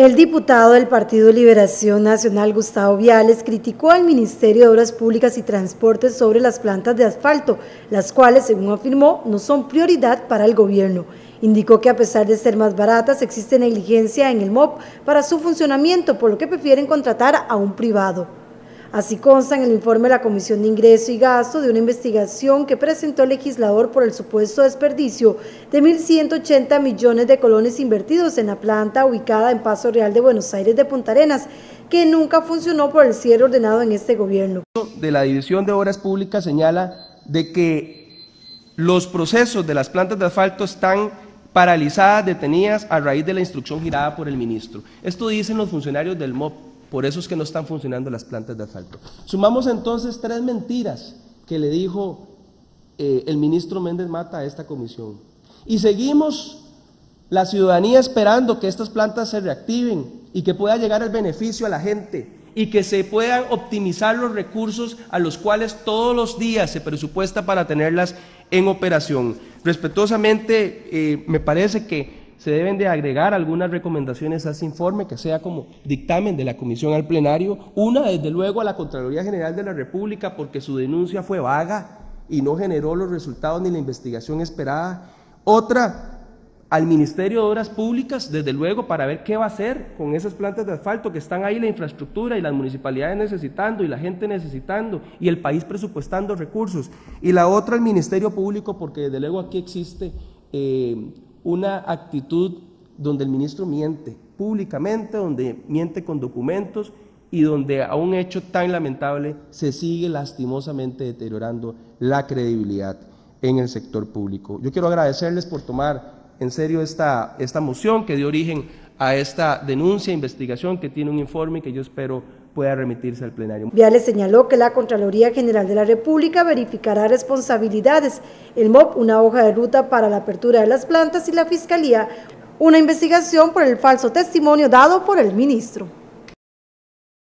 El diputado del Partido Liberación Nacional, Gustavo Viales, criticó al Ministerio de Obras Públicas y Transportes sobre las plantas de asfalto, las cuales, según afirmó, no son prioridad para el gobierno. Indicó que a pesar de ser más baratas, existe negligencia en el MOP para su funcionamiento, por lo que prefieren contratar a un privado. Así consta en el informe de la Comisión de Ingreso y Gasto de una investigación que presentó el legislador por el supuesto desperdicio de 1.180 millones de colones invertidos en la planta ubicada en Paso Real de Buenos Aires de Punta Arenas, que nunca funcionó por el cierre ordenado en este gobierno. De la División de Obras Públicas señala de que los procesos de las plantas de asfalto están paralizadas, detenidas a raíz de la instrucción girada por el ministro. Esto dicen los funcionarios del MOP por eso es que no están funcionando las plantas de asfalto. Sumamos entonces tres mentiras que le dijo eh, el ministro Méndez Mata a esta comisión. Y seguimos la ciudadanía esperando que estas plantas se reactiven y que pueda llegar el beneficio a la gente y que se puedan optimizar los recursos a los cuales todos los días se presupuesta para tenerlas en operación. Respetuosamente, eh, me parece que se deben de agregar algunas recomendaciones a ese informe, que sea como dictamen de la comisión al plenario. Una, desde luego, a la Contraloría General de la República, porque su denuncia fue vaga y no generó los resultados ni la investigación esperada. Otra, al Ministerio de Obras Públicas, desde luego, para ver qué va a hacer con esas plantas de asfalto que están ahí, la infraestructura y las municipalidades necesitando y la gente necesitando y el país presupuestando recursos. Y la otra, al Ministerio Público, porque desde luego aquí existe eh, una actitud donde el ministro miente públicamente, donde miente con documentos y donde a un hecho tan lamentable se sigue lastimosamente deteriorando la credibilidad en el sector público. Yo quiero agradecerles por tomar en serio esta, esta moción que dio origen a esta denuncia, investigación, que tiene un informe que yo espero pueda remitirse al plenario. Viales señaló que la Contraloría General de la República verificará responsabilidades, el MOP una hoja de ruta para la apertura de las plantas y la Fiscalía una investigación por el falso testimonio dado por el ministro.